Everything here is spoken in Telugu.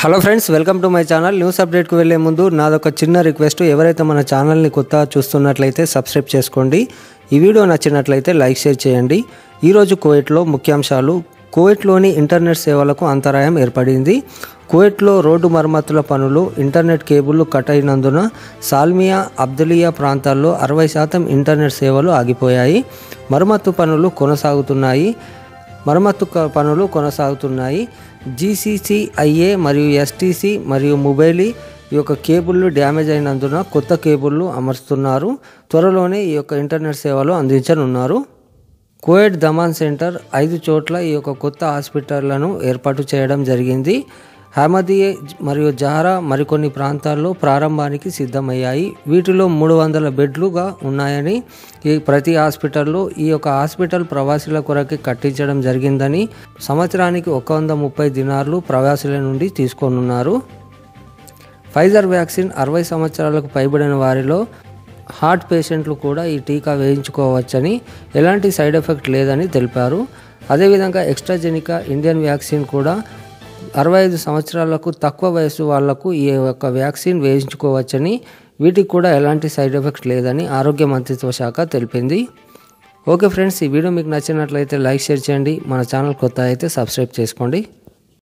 Hello friends welcome to my channel. News అప్డేట్కి వెళ్ళే ముందు నాదొక చిన్న రిక్వెస్ట్. ఎవరైతే మన ఛానల్ని కొత్తగా చూస్తున్నట్లయితే సబ్స్క్రైబ్ చేసుకోండి. ఈ వీడియో నచ్చినట్లయితే లైక్ షేర్ చేయండి. ఈరోజు కువైట్లో ముఖ్యాంశాలు. కువైట్లోని ఇంటర్నెట్ సేవలకు అంతరాయం ఏర్పడింది. కువైట్లో రోడ్డు మరమ్మతుల పనులు ఇంటర్నెట్ కేబుల్లు కట్ అయినందున సాల్మియా అబ్దులియా ప్రాంతాల్లో అరవై శాతం ఇంటర్నెట్ సేవలు ఆగిపోయాయి. మరమ్మతు పనులు కొనసాగుతున్నాయి. మరమ్మత్తు పనులు కొనసాగుతున్నాయి. జీసీసీఐఏ మరియు ఎస్టీసీ మరియు మొబైలీ ఈ యొక్క కేబుల్లు డ్యామేజ్ అయినందున కొత్త కేబుల్లు అమర్చుతున్నారు త్వరలోనే ఈ యొక్క ఇంటర్నెట్ సేవలు అందించనున్నారు. కోవిడ్ దమాన్ సెంటర్ ఐదు చోట్ల ఈ యొక్క కొత్త హాస్పిటళ్ళను ఏర్పాటు చేయడం జరిగింది. హమదియే మరియు జహరా మరికొన్ని ప్రాంతాల్లో ప్రారంభానికి సిద్ధమయ్యాయి. వీటిలో మూడు వందల బెడ్లుగా ఉన్నాయని ఈ ప్రతి హాస్పిటల్లో ఈ యొక్క హాస్పిటల్ ప్రవాసుల కొరకి కట్టించడం జరిగిందని సంవత్సరానికి ఒక వంద ముప్పై దినార్లు ప్రవాసుల నుండి తీసుకోనున్నారు. ఫైజర్ వ్యాక్సిన్ అరవై సంవత్సరాలకు పైబడిన వారిలో హార్ట్ పేషెంట్లు కూడా ఈ టీకా వేయించుకోవచ్చని ఎలాంటి సైడ్ ఎఫెక్ట్ లేదని తెలిపారు. అదేవిధంగా ఎక్స్ట్రాజెనికా ఇండియన్ వ్యాక్సిన్ కూడా అరవై ఐదు సంవత్సరాలకు తక్కువ వయసు వాళ్ళకు ఈ యొక్క వ్యాక్సిన్ వేయించుకోవచ్చని వీటికి కూడా ఎలాంటి సైడ్ ఎఫెక్ట్ లేదని ఆరోగ్య మంత్రిత్వ శాఖ తెలిపింది. ఓకే ఫ్రెండ్స్ ఈ వీడియో మీకు నచ్చినట్లయితే లైక్ షేర్ చేయండి. మన ఛానల్ కొత్త అయితే సబ్స్క్రైబ్ చేసుకోండి.